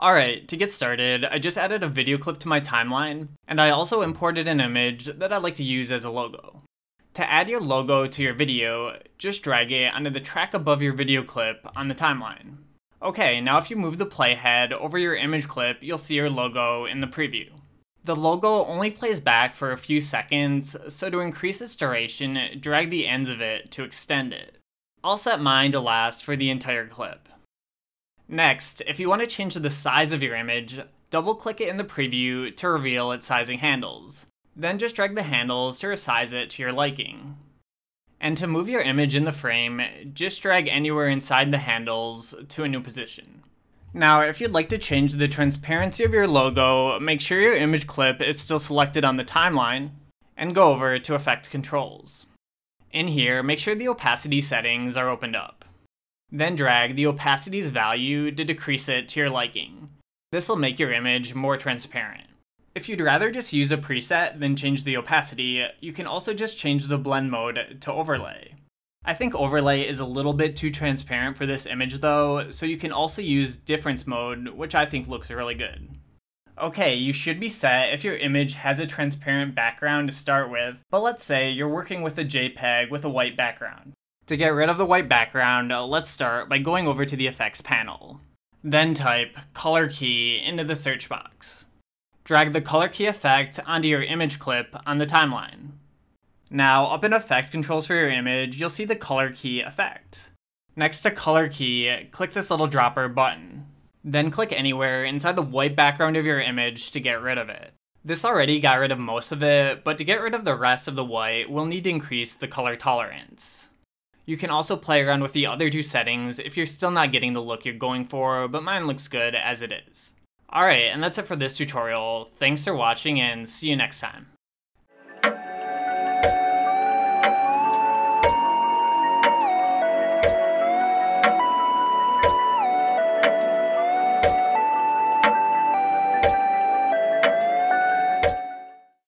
Alright, to get started, I just added a video clip to my timeline, and I also imported an image that I'd like to use as a logo. To add your logo to your video, just drag it onto the track above your video clip on the timeline. Okay, now if you move the playhead over your image clip, you'll see your logo in the preview. The logo only plays back for a few seconds, so to increase its duration, drag the ends of it to extend it. I'll set mine to last for the entire clip. Next, if you want to change the size of your image, double click it in the preview to reveal its sizing handles. Then just drag the handles to resize it to your liking. And to move your image in the frame, just drag anywhere inside the handles to a new position. Now, if you'd like to change the transparency of your logo, make sure your image clip is still selected on the timeline, and go over to Effect Controls. In here, make sure the opacity settings are opened up. Then drag the opacity's value to decrease it to your liking. This will make your image more transparent. If you'd rather just use a preset than change the opacity, you can also just change the blend mode to overlay. I think overlay is a little bit too transparent for this image though, so you can also use difference mode, which I think looks really good. Okay, you should be set if your image has a transparent background to start with, but let's say you're working with a JPEG with a white background. To get rid of the white background, uh, let's start by going over to the effects panel. Then type color key into the search box. Drag the color key effect onto your image clip on the timeline. Now, up in effect controls for your image, you'll see the color key effect. Next to color key, click this little dropper button. Then click anywhere inside the white background of your image to get rid of it. This already got rid of most of it, but to get rid of the rest of the white, we'll need to increase the color tolerance. You can also play around with the other two settings if you're still not getting the look you're going for, but mine looks good as it is. Alright, and that's it for this tutorial. Thanks for watching and see you next time.